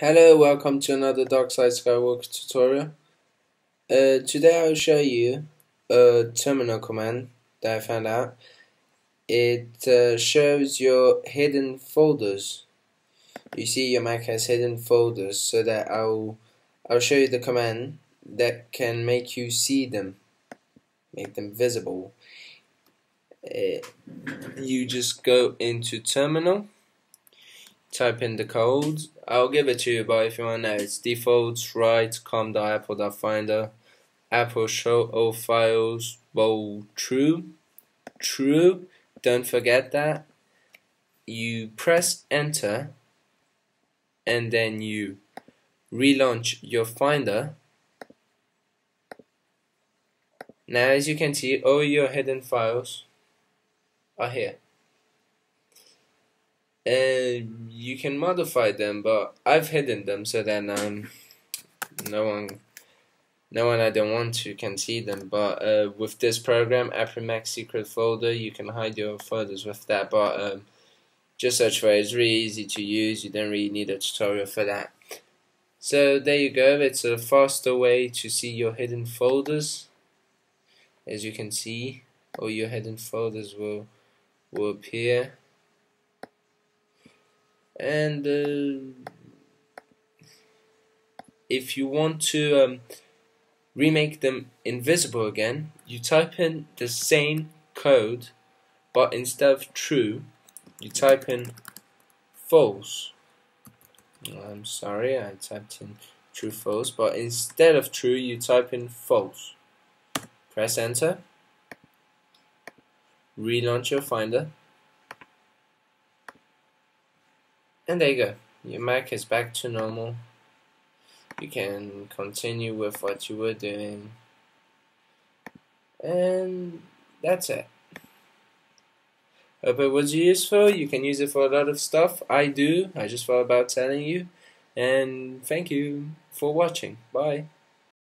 Hello, welcome to another Dark Side Skywalker tutorial. Uh, today I'll show you a terminal command that I found out. It uh, shows your hidden folders. You see your Mac has hidden folders so that I'll I'll show you the command that can make you see them, make them visible. Uh, you just go into terminal type in the code. I'll give it to you, but if you want to know, it's defaults write com.apple.finder AppleShowAllFiles bold true true. Don't forget that. You press enter and then you relaunch your finder. Now as you can see all your hidden files are here and you can modify them but I've hidden them so that um, no one no one I don't want to can see them. But uh, with this program Apple Mac secret folder you can hide your folders with that. But um, just search for it. It's really easy to use. You don't really need a tutorial for that. So there you go. It's a faster way to see your hidden folders. As you can see all your hidden folders will will appear and uh, if you want to um, remake them invisible again you type in the same code but instead of true you type in false. I'm sorry I typed in true false but instead of true you type in false. Press enter. Relaunch your finder And there you go. Your Mac is back to normal. You can continue with what you were doing. And that's it. Hope it was useful. You can use it for a lot of stuff. I do. I just thought about telling you. And thank you for watching. Bye.